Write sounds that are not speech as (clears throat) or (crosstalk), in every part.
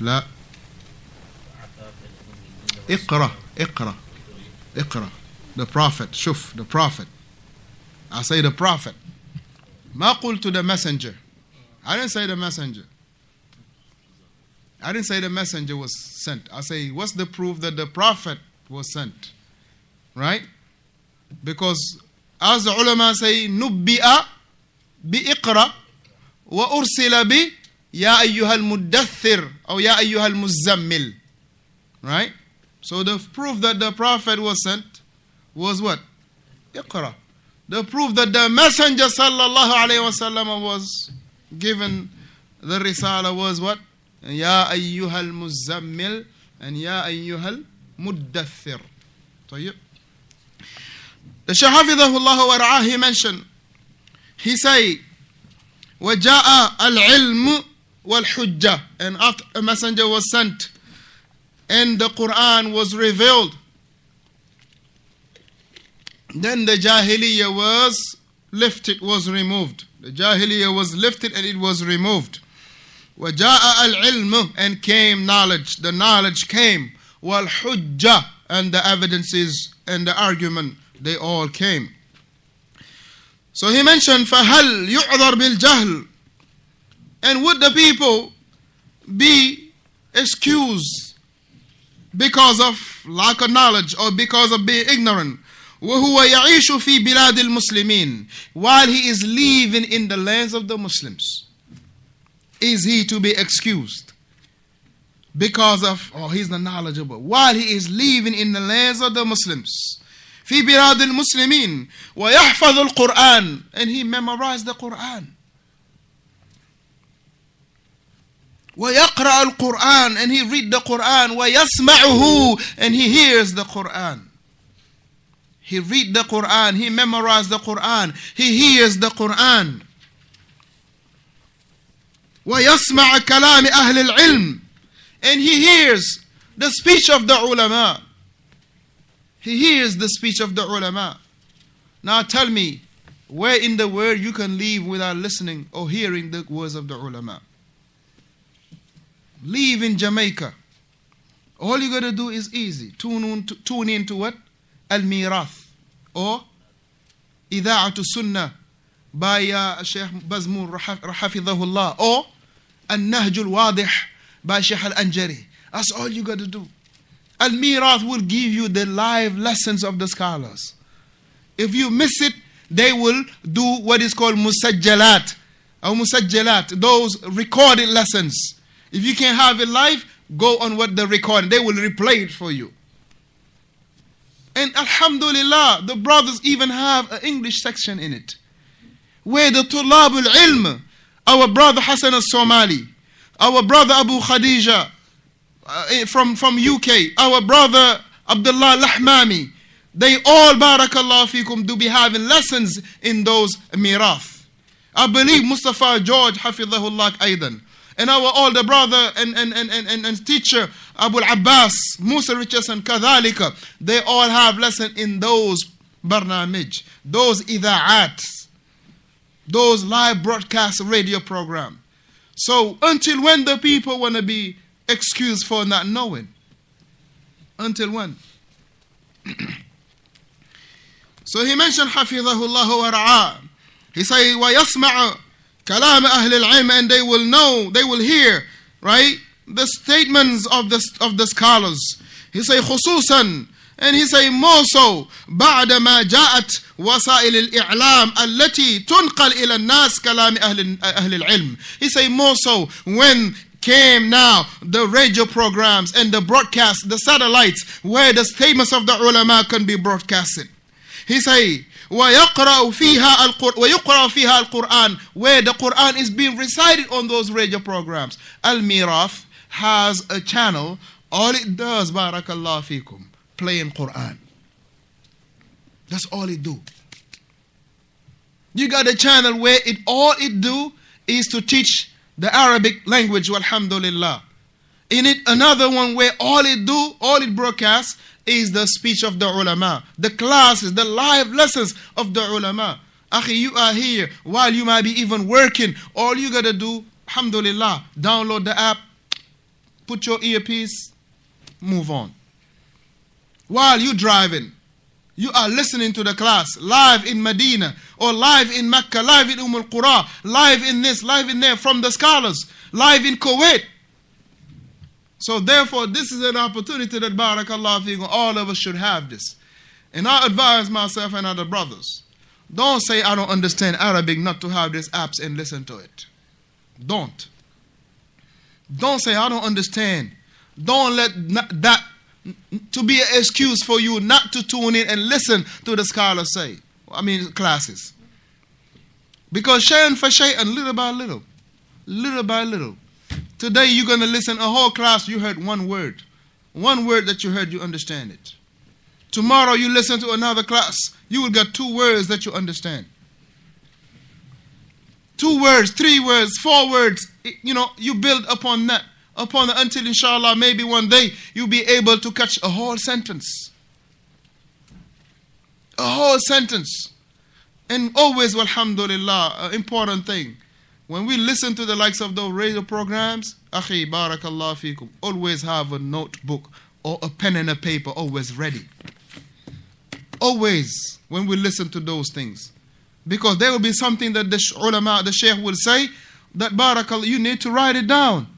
لا اقرأ اقرأ اقرأ the prophet شوف the prophet I say the prophet ما قلت the messenger I didn't say the messenger I didn't say the messenger was sent I say what's the proof that the prophet was sent right because as the ulama say نبئ بإقرأ وأرسل ب يا أيها المدثر أو يا أيها المزمل right so the proof that the prophet was sent was what اقرأ the proof that the messenger sallallahu alayhi wasallam was given the risala was what يا أيها المزمل and يا أيها المدثر طيب the حفظه الله ورعاه he mentioned he say وجاء العلم والحجة and after a messenger was sent and the Quran was revealed then the Jahiliyyah was lifted was removed the Jahiliyyah was lifted and it was removed وجاء العلم and came knowledge the knowledge came والحجة and the evidences and the argument they all came so he mentioned فهل يعذر بالجهل and would the people be excused because of lack of knowledge or because of being ignorant وهو يعيش في بلاد المسلمين while he is living in the lands of the Muslims is he to be excused because of oh he's not knowledgeable while he is living in the lands of the Muslims في بلاد المسلمين ويحفظ القرآن and he memorized the Quran ويقرأ القرآن and he read the Quran ويسمعه and he hears the Quran he read the Quran he memorized the Quran he hears the Quran ويسمع كلام أهل العلم and he hears the speech of the ulama he hears the speech of the ulama now tell me where in the world you can live without listening or hearing the words of the ulama Live in Jamaica. All you gotta do is easy. Tune in to, tune into what? Al Mirath or Ida'atu Sunnah by uh, Sheikh Bazmur Rahafidahullah or Al Nahjul Wadih by Sheikh Al Anjari. That's all you gotta do. Al Mirath will give you the live lessons of the scholars. If you miss it, they will do what is called musajjalat or musajjalat, those recorded lessons. If you can't have it live, go on what the recording. They will replay it for you. And Alhamdulillah, the brothers even have an English section in it. Where the Tulab al Ilm, our brother Hassan al Somali, our brother Abu Khadija uh, from, from UK, our brother Abdulilah Lahmami, they all, barakallah fikum, do be having lessons in those mirath. I believe Mustafa George, hafidhahullah, aydan and our older brother and, and, and, and, and, teacher Abu Abbas, Musa Richardson, Kadhalika, they all have lesson in those barnamij, those ida'at, those live broadcast radio program. So until when the people want to be excused for not knowing? Until when? (clears throat) so he mentioned Hafidhahullah wa ra'a. He said, وَيَسْمَعُ kalam ahl al-ilm and they will know they will hear right the statements of the of the scholars he say خصوصا and he say more so بعد ما جاءت وسائل الإعلام التي تنقل إلى الناس كلام أهل أهل العلم he say more so when came now the radio programs and the broadcast the satellites where the statements of the ulama can be broadcasted he say ويقرأ فيها القر ويقرأ فيها القرآن where the Quran is being recited on those radio programs. Al-Mirath has a channel. All it does, barakallah fikum, playing Quran. That's all it do. You got a channel where it all it do is to teach the Arabic language, alhamdulillah in it another one where all it do all it broadcasts is the speech of the ulama, the classes, the live lessons of the ulama. Akhi, you are here while you might be even working. All you gotta do, alhamdulillah, download the app, put your earpiece, move on. While you driving, you are listening to the class live in Medina or live in Mecca, live in Umm al-Qura, live in this, live in there from the scholars, live in Kuwait. So therefore, this is an opportunity that Barakallah fikum, all of us should have this. And I advise myself and other brothers, don't say I don't understand Arabic not to have these apps and listen to it. Don't. Don't say I don't understand. Don't let that to be an excuse for you not to tune in and listen to the scholars say. I mean classes. Because sharing for and little by little, little by little. Today you're going to listen a whole class, you heard one word. One word that you heard, you understand it. Tomorrow you listen to another class, you will get two words that you understand. Two words, three words, four words. You know, you build upon that, upon that until inshallah maybe one day you'll be able to catch a whole sentence. A whole sentence. And always, alhamdulillah, an important thing. When we listen to the likes of those radio programs, akhi, barakallah fikum, always have a notebook or a pen and a paper always ready. Always, when we listen to those things. Because there will be something that the ulama, the sheikh will say, that barakallah, you need to write it down.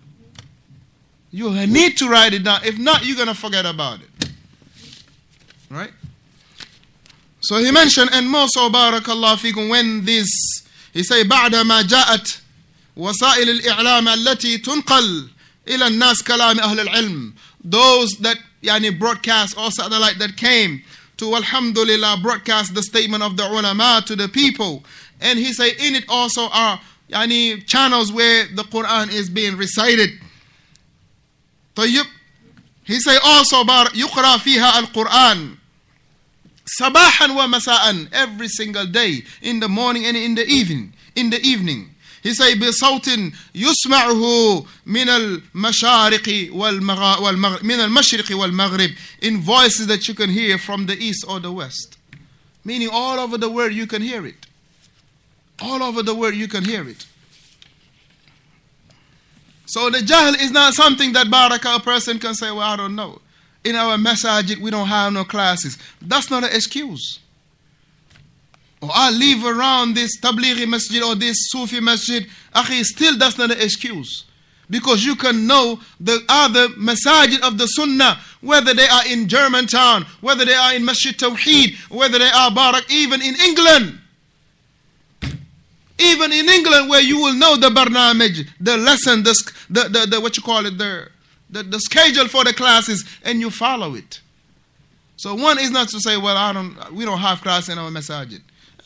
You need to write it down. If not, you're going to forget about it. Right? So he mentioned, and more so, barakallah fikum, when this, he say, بعدما جاءت وسائل الإعلام التي تنقل إلى الناس كلام أهل العلم those that يعني broadcast or satellite that came to alhamdulillah broadcast the statement of the ulama to the people and he say in it also are يعني channels where the Quran is being recited طيب he say also يقرأ فيها القرآن صباحا ومساء every single day in the morning and in the evening in the evening he say بصوت يسمعه من المشارق والمغرب من المشرق والمغرب in voices that you can hear from the east or the west meaning all over the world you can hear it all over the world you can hear it so the jahl is not something that baraka a person can say well I don't know in our masajid we don't have no classes that's not an excuse or I live around this Tablighi masjid or this Sufi masjid, akhi, still that's not an excuse. Because you can know the other masajid of the sunnah, whether they are in Germantown, whether they are in Masjid Tawheed, whether they are Barak, even in England. Even in England, where you will know the barnamij, the lesson, the, the, the, the what you call it, the, the, the schedule for the classes, and you follow it. So one is not to say, well, I don't, we don't have class in our masajid.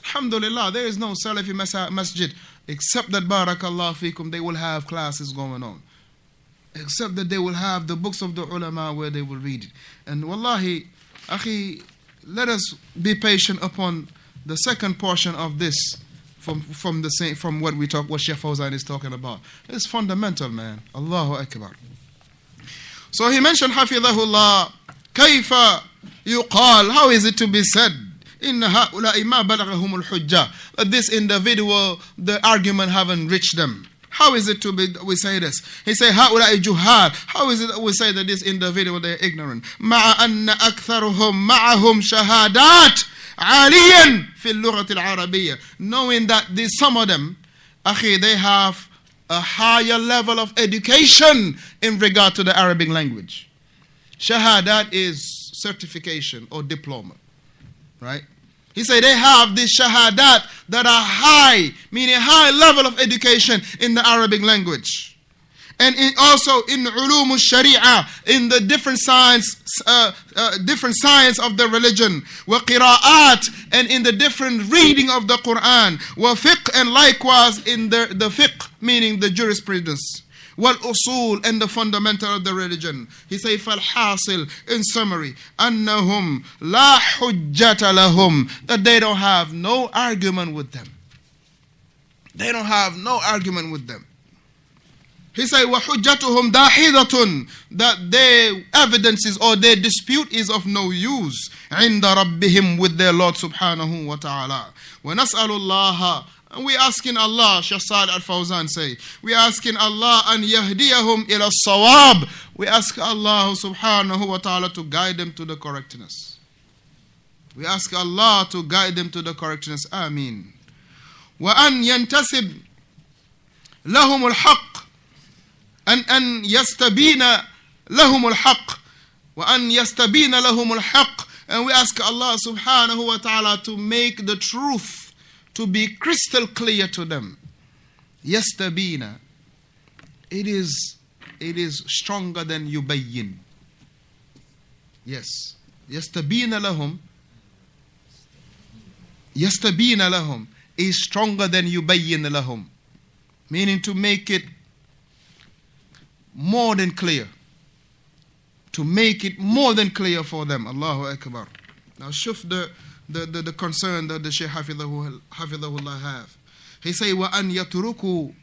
Alhamdulillah, there is no Salafi masjid except that barakallah fikum, they will have classes going on. Except that they will have the books of the ulama where they will read it. And wallahi, akhi, let us be patient upon the second portion of this from from the same from what we talk what Sheikh Fawzan is talking about. It's fundamental, man. Allahu Akbar. So he mentioned Hafidahullah. Kaifa yuqal. How is it to be said? إن هؤلاء ما بلغهم الحجة that this individual the argument haven't reached them how is it to be we say this he say هؤلاء جهال how is it that we say that this individual they are ignorant مع أن أكثرهم معهم شهادات عاليا في اللغة العربية knowing that these, some of them أخي they have a higher level of education in regard to the Arabic language shahadat is certification or diploma right? He said they have this shahadat that are high, meaning high level of education in the Arabic language. And in, also in ulum sharia in the different science, uh, uh, different science of the religion, wa qira'at, and in the different reading of the Quran, wa fiqh, and likewise in the, the fiqh, meaning the jurisprudence. والأصول and the fundamental of the religion. He say فالحاصل in summary أنهم لا حجة لهم that they don't have no argument with them. They don't have no argument with them. He say وحجتهم داحضة that their evidences or their dispute is of no use عند ربهم with their Lord subhanahu wa ta'ala. ونسأل الله and we asking Allah, Shasad Al Fawzan say, we asking Allah and yahdiyahum ila sawab. We ask Allah subhanahu wa ta'ala to guide them to the correctness. We ask Allah to guide them to the correctness. Ameen. Wa an yantasib lahum al-haq. An an yastabina lahum al-haq. Wa an yastabina lahum al-haq. And we ask Allah subhanahu wa ta'ala to make the truth to be crystal clear to them. Yastabina. It is it is stronger than yubayyin. Yes. Yastabina lahum. Yastabina lahum is stronger than yubayyin lahum. Meaning to make it more than clear to make it more than clear for them. Allahu Akbar. Now, shuf the, the, the, the concern that the Shaykh Hafidahullah have. He say, وَأَن يَتُرُكُوا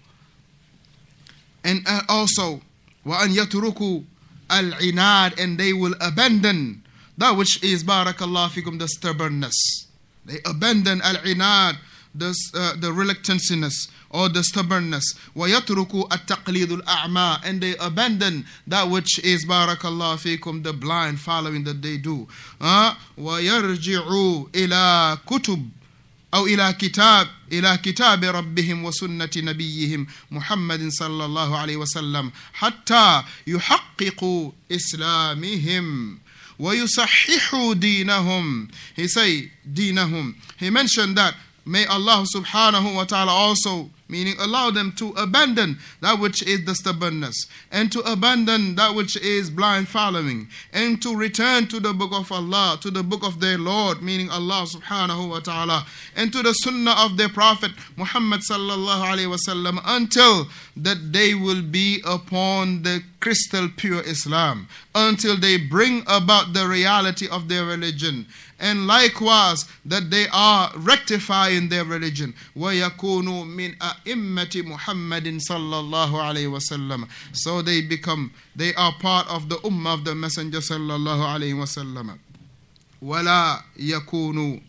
And uh, also, وَأَن يَتُرُكُوا الْعِنَادِ And they will abandon that which is, barakallah fikum, the stubbornness. They abandon al-inad, the, uh, the reluctanciness or the stubbornness. وَيَتْرُكُ التَّقْلِيدُ الْأَعْمَى And they abandon that which is, barakallah fikum, the blind following that they do. Uh, وَيَرْجِعُوا إِلَى كُتُبٍ أو إلى كتاب إلى كتاب ربهم وسنة نبيهم محمد صلى الله عليه وسلم حتى يحققوا إسلامهم ويصححوا دينهم he say دينهم he mentioned that may Allah subhanahu wa ta'ala also meaning allow them to abandon that which is the stubbornness and to abandon that which is blind following and to return to the book of Allah to the book of their Lord meaning Allah subhanahu wa ta'ala and to the sunnah of their prophet Muhammad sallallahu alaihi wasallam until that they will be upon the crystal pure Islam until they bring about the reality of their religion and likewise that they are rectifying their religion وَيَكُونُوا مِنْ أَئِمَّةِ مُحَمَّدٍ صلى الله عليه وسلم so they become they are part of the ummah of the messenger صلى الله عليه وسلم ولا يكونوا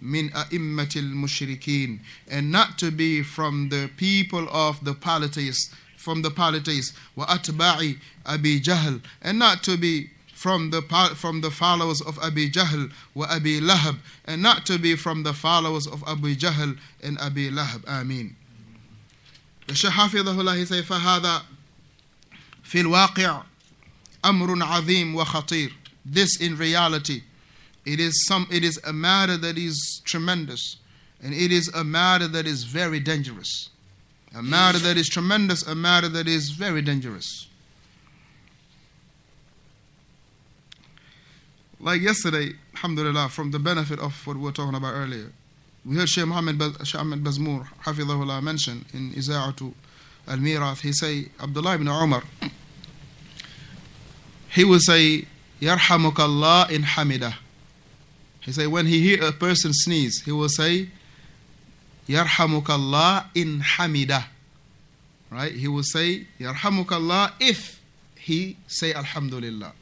min a'immatil mushrikin and not to be from the people of the polytheists from the polytheists wa atba'i abi jahl and not to be from the from the followers of Abi Jahl wa Abi Lahab and not to be from the followers of Abi Jahl and Abi Lahab. Ameen. The Shaykh Hafidahullah he say فهذا في الواقع أمر عظيم وخطير. This in reality it is some it is a matter that is tremendous and it is a matter that is very dangerous. A matter that is tremendous, a matter that is very dangerous. Like yesterday, alhamdulillah, from the benefit of what we were talking about earlier, we heard Shaykh Muhammad, Shaykh Ahmed Bazmur, Hafidhahullah, mention in Iza'atu al Mirath, he say, Abdullah ibn Umar, he will say, Yarhamukallah in Hamidah. He say, when he hear a person sneeze, he will say, Yarhamukallah in Hamidah. Right? He will say, Yarhamukallah if he say Alhamdulillah.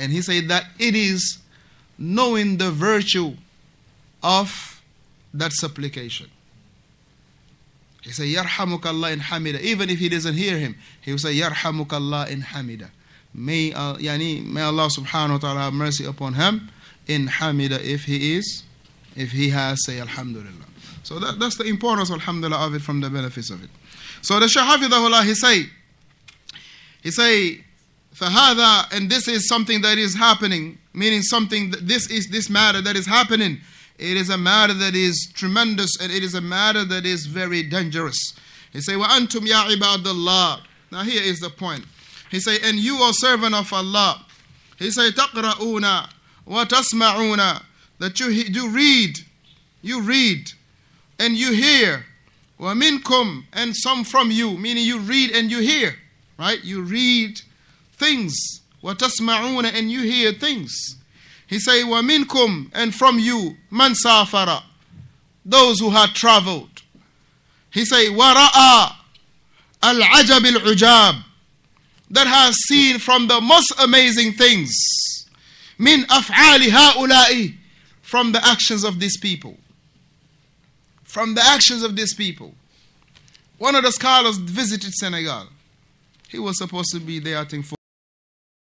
And he said that it is knowing the virtue of that supplication. He said, Yarhamukallah in Hamida. Even if he doesn't hear him, he will say, Yarhamukallah in Hamida. May, uh, yani, may Allah subhanahu wa ta'ala have mercy upon him in Hamida if he is, if he has, say Alhamdulillah. So that, that's the importance, Alhamdulillah, of it from the benefits of it. So the Shahafidahullah, he say, he say, فهذا and this is something that is happening meaning something that this is this matter that is happening it is a matter that is tremendous and it is a matter that is very dangerous he say وأنتم يا عباد الله now here is the point he say and you are servant of Allah he say تقرؤون وتسمعون that you do read you read and you hear ومنكم and some from you meaning you read and you hear right you read things. وَتَسْمَعُونَ And you hear things. He say, وَمِنْكُمْ And from you, man safara. Those who had traveled. He say, وَرَأَى الْعَجَبِ الْعُجَابِ That has seen from the most amazing things. min أَفْعَالِ هَؤُلَاءِ From the actions of these people. from the actions of these people. One of the scholars visited Senegal. He was supposed to be there, I think, for